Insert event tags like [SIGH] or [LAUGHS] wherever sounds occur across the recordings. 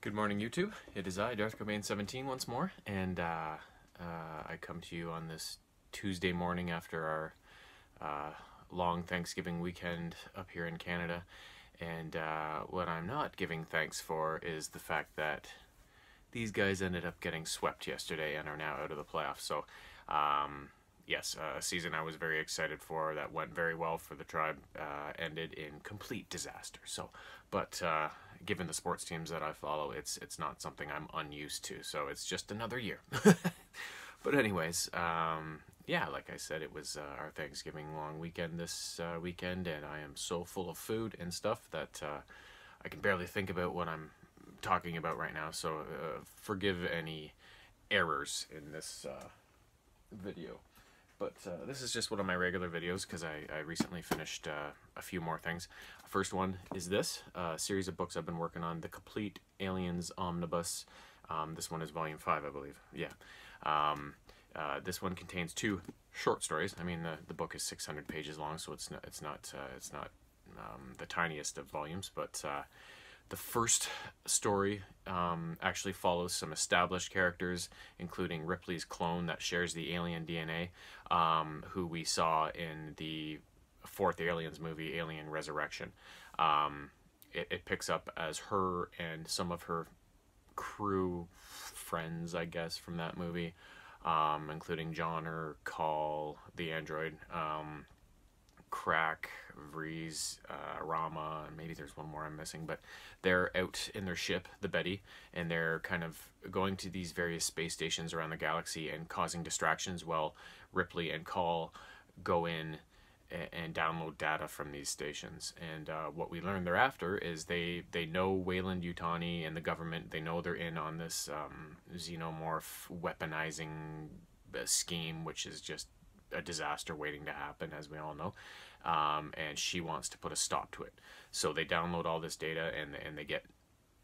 Good morning, YouTube. It is I, Darth Cobain 17 once more, and uh, uh, I come to you on this Tuesday morning after our uh, long Thanksgiving weekend up here in Canada. And uh, what I'm not giving thanks for is the fact that these guys ended up getting swept yesterday and are now out of the playoffs. So, um, yes, a season I was very excited for that went very well for the tribe uh, ended in complete disaster. So, but uh, given the sports teams that I follow, it's it's not something I'm unused to. So it's just another year. [LAUGHS] but anyways, um, yeah, like I said, it was uh, our Thanksgiving long weekend this uh, weekend, and I am so full of food and stuff that uh, I can barely think about what I'm talking about right now. So uh, forgive any errors in this uh, video. But uh, this is just one of my regular videos because I, I recently finished uh, a few more things. First one is this uh, series of books I've been working on, The Complete Aliens Omnibus. Um, this one is volume 5, I believe. Yeah. Um, uh, this one contains two short stories. I mean, the, the book is 600 pages long, so it's not, it's not, uh, it's not um, the tiniest of volumes, but uh, the first story um, actually follows some established characters, including Ripley's clone that shares the alien DNA, um, who we saw in the fourth Aliens movie, Alien Resurrection. Um, it, it picks up as her and some of her crew friends, I guess, from that movie, um, including Johner Call, the android. Um, Crack, Vriess, uh, Rama, and maybe there's one more I'm missing, but they're out in their ship, the Betty, and they're kind of going to these various space stations around the galaxy and causing distractions while Ripley and Call go in and download data from these stations. And uh, what we learn thereafter is they they know Weyland-Yutani and the government. They know they're in on this um, xenomorph weaponizing uh, scheme, which is just a disaster waiting to happen, as we all know. Um, and she wants to put a stop to it. So they download all this data and and they get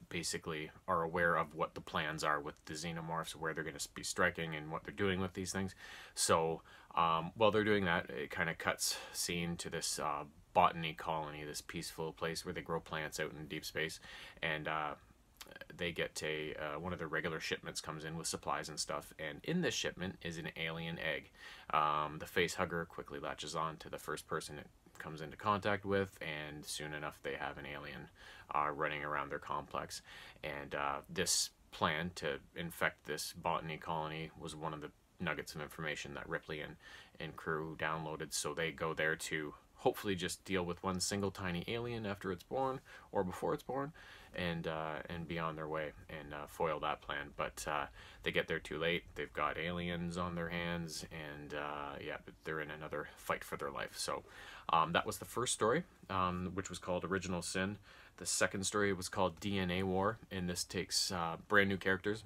basically are aware of what the plans are with the xenomorphs, where they're going to be striking, and what they're doing with these things. So um, while they're doing that, it kind of cuts scene to this uh, botany colony, this peaceful place where they grow plants out in deep space, and uh, they get a uh, one of their regular shipments comes in with supplies and stuff, and in this shipment is an alien egg. Um, the face hugger quickly latches on to the first person it comes into contact with, and soon enough they have an alien uh, running around their complex. And uh, this plan to infect this botany colony was one of the nuggets of information that Ripley and, and crew downloaded, so they go there to hopefully just deal with one single tiny alien after it's born or before it's born and uh, and be on their way and uh, foil that plan. But uh, they get there too late. They've got aliens on their hands and uh, yeah they're in another fight for their life. So um, that was the first story um, which was called original sin. The second story was called dna war and this takes uh, brand new characters.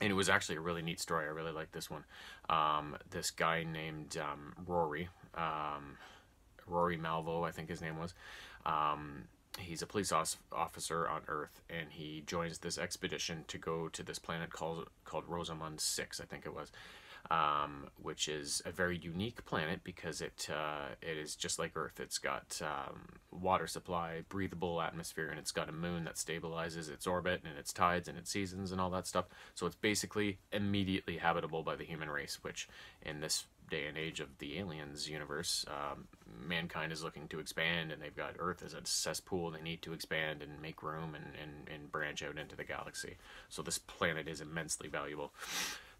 And it was actually a really neat story. I really like this one. Um, this guy named um, Rory, um, Rory Malvo, I think his name was. Um, he's a police officer on Earth, and he joins this expedition to go to this planet called called Rosamund Six, I think it was, um, which is a very unique planet because it uh, it is just like Earth. It's got um, water supply, breathable atmosphere, and it's got a moon that stabilizes its orbit and its tides and its seasons and all that stuff. So it's basically immediately habitable by the human race, which in this day and age of the aliens universe, um, mankind is looking to expand, and they've got Earth as a cesspool. They need to expand and make room and, and, and branch out into the galaxy. So this planet is immensely valuable.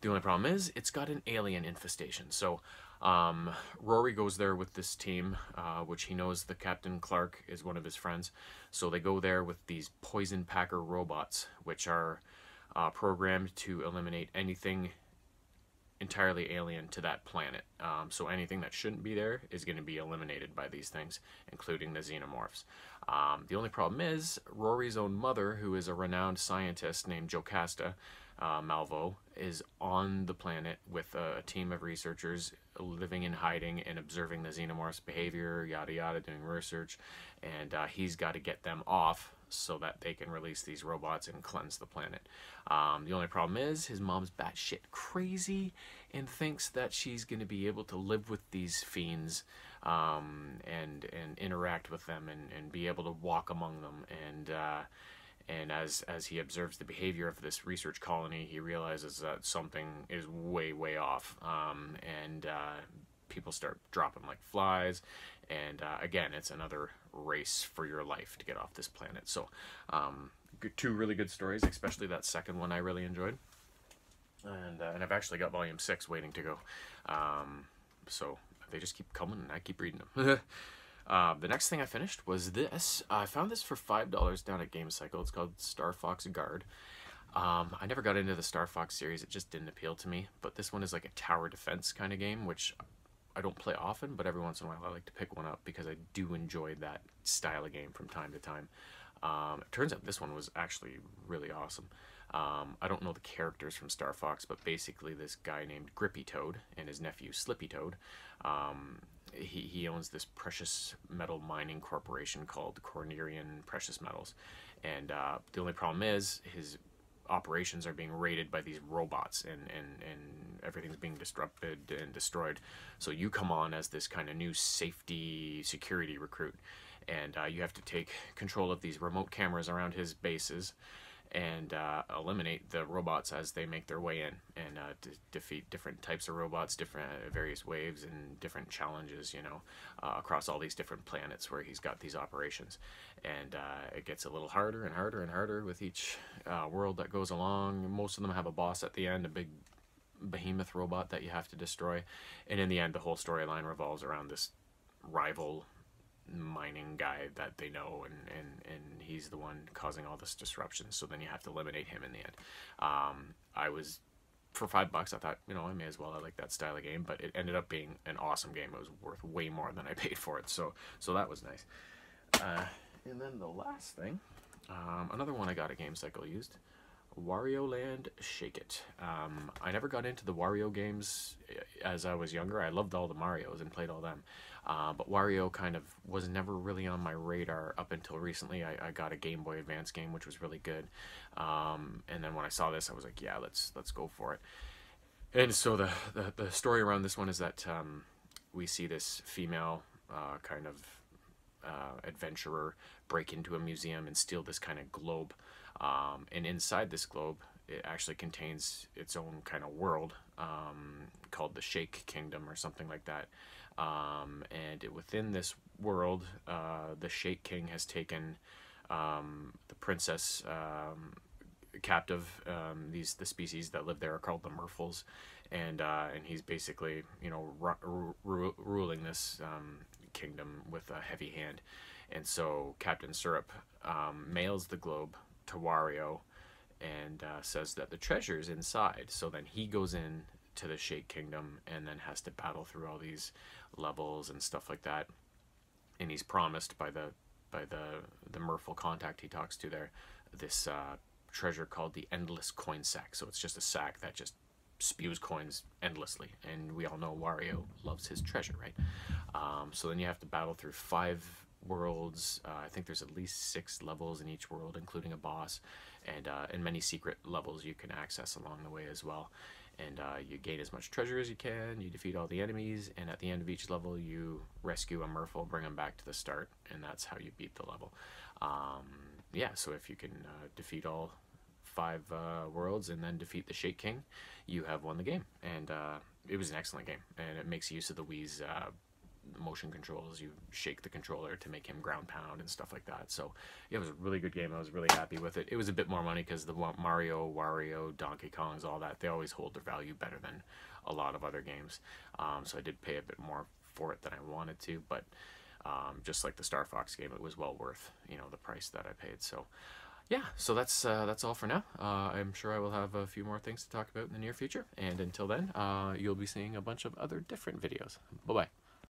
The only problem is it's got an alien infestation. So um, Rory goes there with this team, uh, which he knows the Captain Clark is one of his friends. So they go there with these poison packer robots, which are uh, programmed to eliminate anything entirely alien to that planet. Um, so anything that shouldn't be there is going to be eliminated by these things, including the xenomorphs. Um, the only problem is Rory's own mother, who is a renowned scientist named Jocasta uh, Malvo, is on the planet with a, team of researchers living in hiding and observing the xenomorphs' behavior, yada yada, doing research, and uh, he's got to get them off so that they can release these robots and cleanse the planet. Um, the only problem is his mom's batshit crazy and thinks that she's going to be able to live with these fiends um, and and interact with them and, and be able to walk among them and uh, and as as he observes the behavior of this research colony, he realizes that something is way way off, um, and uh, people start dropping like flies. And uh, again, it's another race for your life to get off this planet. So, um, two really good stories, especially that second one I really enjoyed. And, uh, and I've actually got volume six waiting to go. Um, so they just keep coming and I keep reading them. [LAUGHS] Uh, the next thing I finished was this. I found this for $5 down at Game Cycle. It's called Star Fox Guard. Um, I never got into the Star Fox series, it just didn't appeal to me. But this one is like a tower defense kind of game, which I don't play often, but every once in a while I like to pick one up because I do enjoy that style of game from time to time. Um, it turns out this one was actually really awesome. Um, I don't know the characters from Star Fox, but basically this guy named Grippy Toad and his nephew Slippy Toad um, he, he owns this precious metal mining corporation called Cornerian Precious Metals. And uh, the only problem is his operations are being raided by these robots and, and, and everything's being disrupted and destroyed. So you come on as this kind of new safety security recruit. And uh, you have to take control of these remote cameras around his bases and uh, eliminate the robots as they make their way in and uh, de defeat different types of robots, different uh, various waves and different challenges, you know, uh, across all these different planets where he's got these operations. And uh, it gets a little harder and harder and harder with each uh, world that goes along. Most of them have a boss at the end, a big behemoth robot that you have to destroy. And in the end, the whole storyline revolves around this rival mining guy that they know and, and, and he's the one causing all this disruption so then you have to eliminate him in the end. Um, i was for five bucks i thought you know i may as well i like that style of game but it ended up being an awesome game. It was worth way more than i [LAUGHS] paid for it so so that was nice. Uh, and then the last thing um, another one i got a game cycle used Wario Land Shake It. Um, I never got into the Wario games eh, as I was younger. I loved all the Marios and played all them. Uh, but Wario kind of was never really on my radar up until recently. I, I got a Game Boy Advance game, which was really good. Um, and then when I saw this, I was like, yeah, let's let's go for it. And so the the, the story around this one is that um, we see this female uh, kind of uh, adventurer break into a museum and steal this kind of globe. Um, and inside this globe, it actually contains its own kind of world um, called the Shake Kingdom or something like that. Um, and it, within this world, uh, the Shake King has taken um, the princess um, captive. Um, these the species that live there are called the Merfolk, and uh, and he's basically you know ru ru ruling this kingdom with a heavy hand. And so Captain Syrup mails the globe to Wario and uh, says that the treasure is inside. So then he goes in to the Shake Kingdom and then has to battle through all these levels and stuff like that. And he's promised by the by the the Merfolk contact he talks to there this uh, treasure called the Endless Coin Sack. So it's just a sack that just spews coins endlessly, and we all know Wario loves his treasure, right? Um, so then you have to battle through five worlds. Uh, I think there's at least six levels in each world, including a boss, and uh, and many secret levels you can access along the way as well and uh, you gain as much treasure as you can, you defeat all the enemies, and at the end of each level you rescue a Merfolk, bring them back to the start, and that's how you beat the level. Um, yeah, so if you can uh, defeat all five uh, worlds and then defeat the Shake King, you have won the game. And uh, it was an excellent game, and it makes use of the Wii's motion controls. You shake the controller to make him ground pound and stuff like that. So it was a really good game. I was really happy with it. It was a bit more money because the Mario, Wario, Donkey Kongs, all that, they always hold their value better than a lot of other games. Um, so I did pay a bit more for it than I wanted to, but um, just like the Star Fox game, it was well worth you know the price that I paid. So yeah, so that's uh, that's all for now. Uh, I'm sure I will have a few more things to talk about in the near future. And until then, uh, you'll be seeing a bunch of other different videos. Bye bye.